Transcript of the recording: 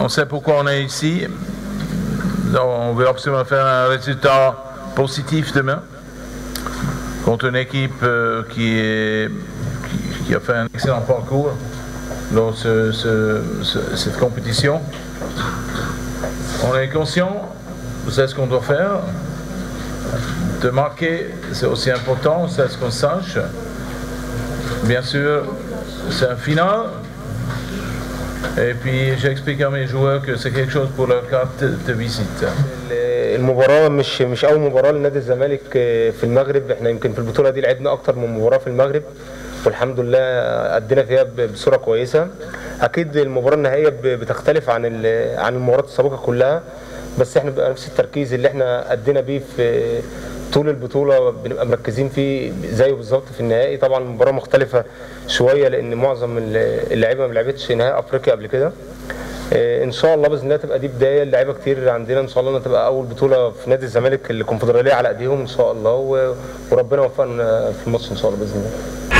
on sait pourquoi on est ici. On veut absolument faire un résultat positif demain contre une équipe euh, qui, a fait un excellent parcours dans ce- ce- ce- cette compétition. On est conscient, c'est ce qu'on doit faire. De marquer, c'est aussi important, c'est ce qu'on sache. Bien sûr, c'est un final. Et puis j'explique à mes joueurs que c'est quelque chose pour leur carte de visite. المباراة مش مش أول مباراة لنادي الزمالك في المغرب إحنا يمكن في البطولة دي لعبنا أكتر من مباراة في المغرب والحمد لله أدينا فيها ب- بصورة كويسة أكيد المباراة النهائية ب- بتختلف عن عن المباريات السابقة كلها بس إحنا بيبقى نفس التركيز اللي إحنا أدينا بيه في طول البطولة بنبقى مركزين فيه زيه بالظبط في النهائي. طبعا المباراة مختلفة شوية لأن معظم اللعيبة ما لعبتش نهائي أفريقيا قبل كده. آه، إن شاء الله بإذن الله تبقى دي بداية. اللعيبة كتير عندنا إن شاء الله تبقى أول بطولة في نادي الزمالك الكونفدرالية على إيديهم إن شاء الله وربنا يوفقنا في الماتش إن شاء الله بإذن الله.